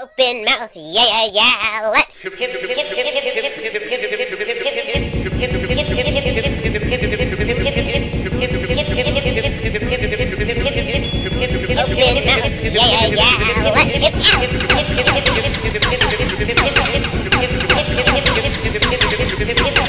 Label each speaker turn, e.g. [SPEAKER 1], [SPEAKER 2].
[SPEAKER 1] Open mouth, yeah, yeah, let. Open mouth, yeah, yeah, what? It's out!